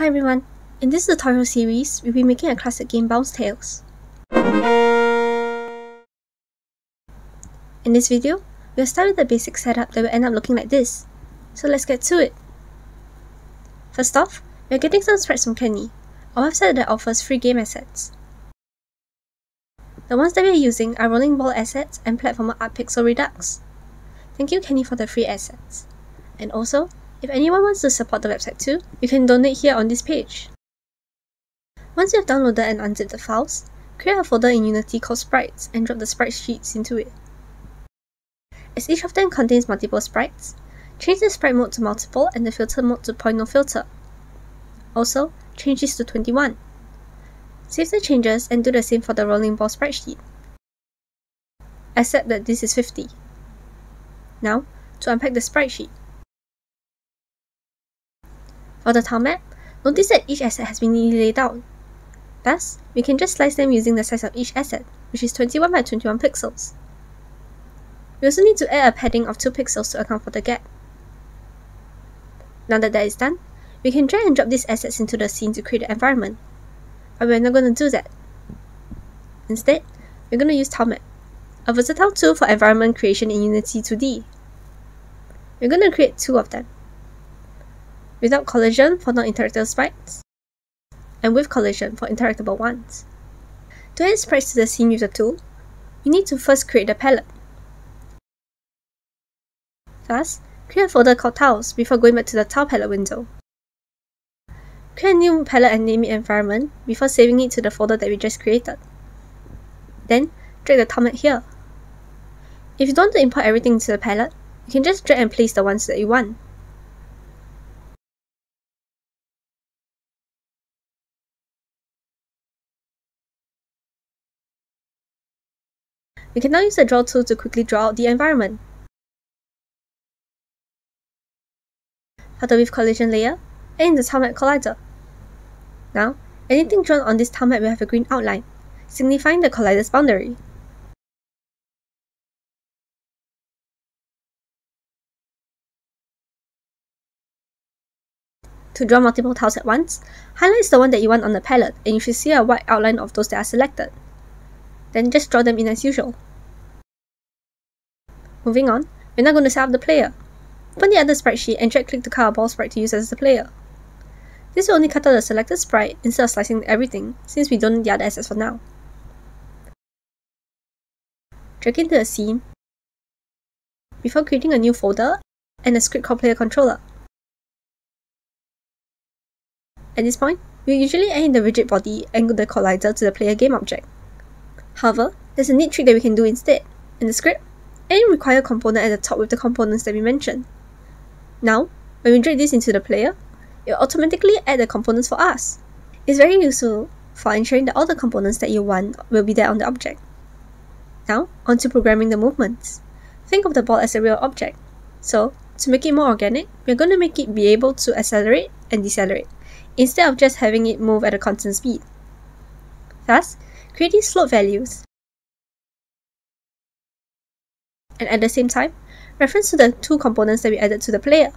Hi everyone, in this tutorial series, we'll be making a classic game Bounce Tales. In this video, we'll start with the basic setup that will end up looking like this. So let's get to it. First off, we're getting some sprites from Kenney, a website that offers free game assets. The ones that we're using are Rolling Ball assets and platformer art Pixel Redux. Thank you Kenney for the free assets. And also, if anyone wants to support the website too, you can donate here on this page. Once you have downloaded and unzipped the files, create a folder in Unity called Sprites and drop the sprite sheets into it. As each of them contains multiple sprites, change the sprite mode to multiple and the filter mode to point no filter. Also, change this to 21. Save the changes and do the same for the rolling ball sprite sheet. Except that this is 50. Now, to unpack the sprite sheet. For the map, notice that each asset has been neatly laid out. Thus, we can just slice them using the size of each asset, which is 21 by 21 pixels. We also need to add a padding of 2 pixels to account for the gap. Now that that is done, we can drag and drop these assets into the scene to create the environment. But we're not going to do that. Instead, we're going to use TileMap, a versatile tool for environment creation in Unity 2D. We're going to create two of them without collision for non-interactable sprites, and with collision for interactable ones. To add sprites to the scene with the tool, we need to first create the palette. Thus, create a folder called Tiles before going back to the Tile Palette window. Create a new palette and name it environment before saving it to the folder that we just created. Then, drag the tile here. If you don't want to import everything into the palette, you can just drag and place the ones that you want. We can now use the draw tool to quickly draw out the environment. The with collision layer, and in the tilemap collider. Now, anything drawn on this tilemap will have a green outline, signifying the collider's boundary. To draw multiple tiles at once, highlight the one that you want on the palette and you should see a white outline of those that are selected. Then just draw them in as usual. Moving on, we're now going to set up the player. Open the other sprite sheet and drag click a ball sprite to use as the player. This will only cut out the selected sprite instead of slicing everything, since we don't need the other assets for now. Drag into a scene before creating a new folder and a script called player controller. At this point, we usually add in the rigid body and the collider to the player game object. However, there's a neat trick that we can do instead. In the script, any required component at the top with the components that we mentioned. Now, when we drag this into the player, it will automatically add the components for us. It's very useful for ensuring that all the components that you want will be there on the object. Now, on to programming the movements. Think of the ball as a real object. So, to make it more organic, we're going to make it be able to accelerate and decelerate, instead of just having it move at a constant speed. Thus, create these float values. And at the same time, reference to the two components that we added to the player.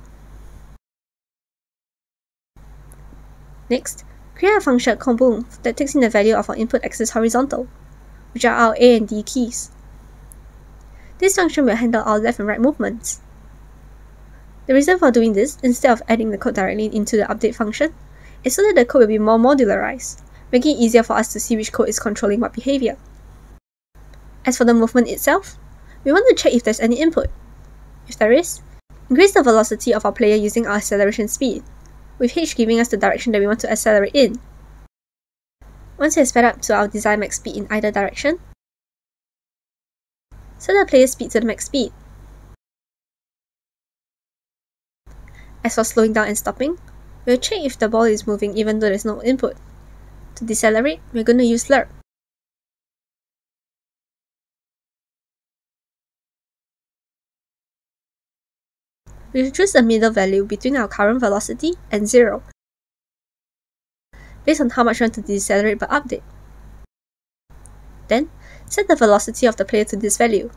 Next, create a function move that takes in the value of our input axis horizontal, which are our A and D keys. This function will handle our left and right movements. The reason for doing this, instead of adding the code directly into the update function, is so that the code will be more modularized, making it easier for us to see which code is controlling what behavior. As for the movement itself, we want to check if there's any input. If there is, increase the velocity of our player using our acceleration speed, with h giving us the direction that we want to accelerate in. Once we sped up to our desired max speed in either direction, set the player's speed to the max speed. As for slowing down and stopping, we'll check if the ball is moving even though there's no input. To decelerate, we're going to use lerp. We choose a middle value between our current velocity and 0, based on how much we want to decelerate per update. Then, set the velocity of the player to this value,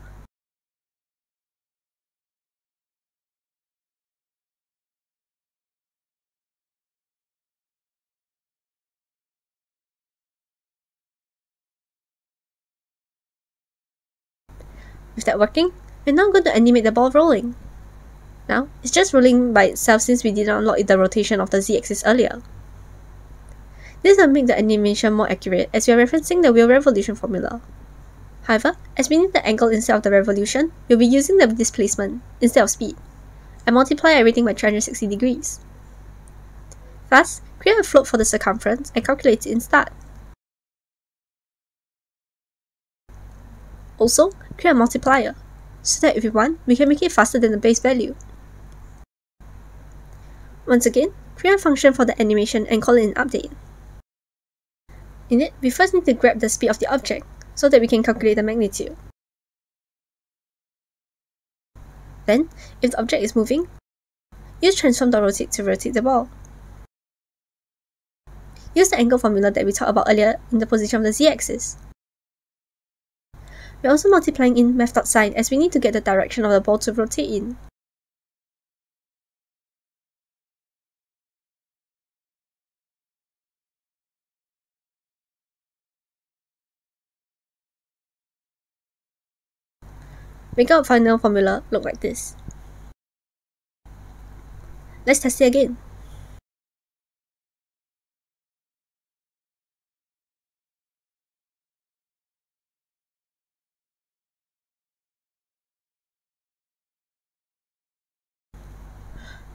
With that working, we're now going to animate the ball rolling. Now, it's just rolling by itself since we didn't unlock the rotation of the z-axis earlier. This will make the animation more accurate as we are referencing the wheel revolution formula. However, as we need the angle instead of the revolution, we'll be using the displacement instead of speed, and multiply everything by 360 degrees. Thus, create a float for the circumference and calculate it in start. Also, create a multiplier, so that if we want, we can make it faster than the base value. Once again, create a function for the animation and call it an update. In it, we first need to grab the speed of the object, so that we can calculate the magnitude. Then, if the object is moving, use transform.rotate to rotate the ball. Use the angle formula that we talked about earlier in the position of the z-axis. We're also multiplying in Mathf.Sign as we need to get the direction of the ball to rotate in. Make our final formula look like this. Let's test it again.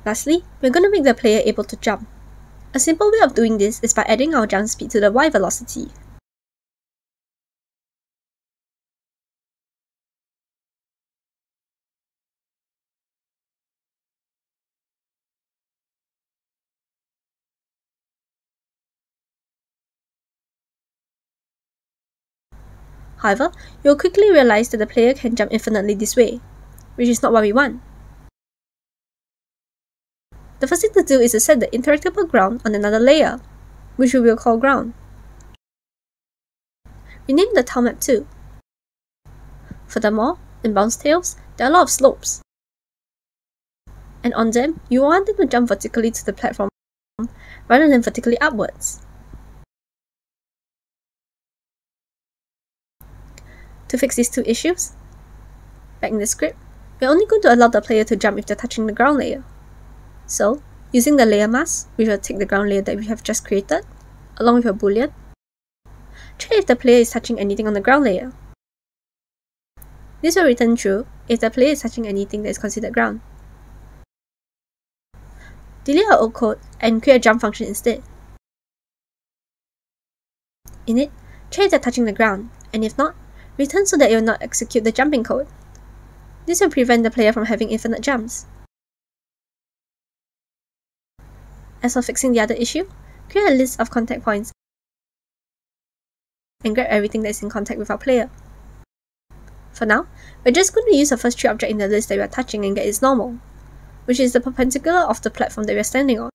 Lastly, we're going to make the player able to jump. A simple way of doing this is by adding our jump speed to the y velocity. However, you'll quickly realize that the player can jump infinitely this way, which is not what we want. The first thing to do is to set the interactable ground on another layer, which we will call ground. Rename the tile map too. Furthermore, in Bounce Tales, there are a lot of slopes. And on them, you want them to jump vertically to the platform rather than vertically upwards. To fix these two issues, back in the script, we're only going to allow the player to jump if they're touching the ground layer. So, using the layer mask, we will take the ground layer that we have just created, along with a boolean, check if the player is touching anything on the ground layer. This will return true if the player is touching anything that is considered ground. Delete our old code and create a jump function instead. In it, check if they're touching the ground, and if not, Return so that it will not execute the jumping code. This will prevent the player from having infinite jumps. As for fixing the other issue, create a list of contact points and grab everything that is in contact with our player. For now, we're just going to use the first three objects in the list that we are touching and get its normal, which is the perpendicular of the platform that we are standing on.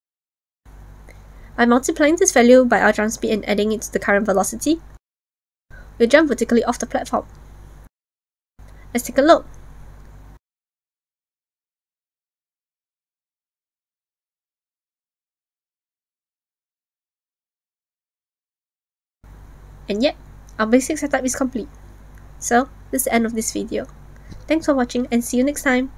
By multiplying this value by our jump speed and adding it to the current velocity, will jump vertically off the platform. Let's take a look. And yet, our basic setup is complete. So, this is the end of this video. Thanks for watching and see you next time.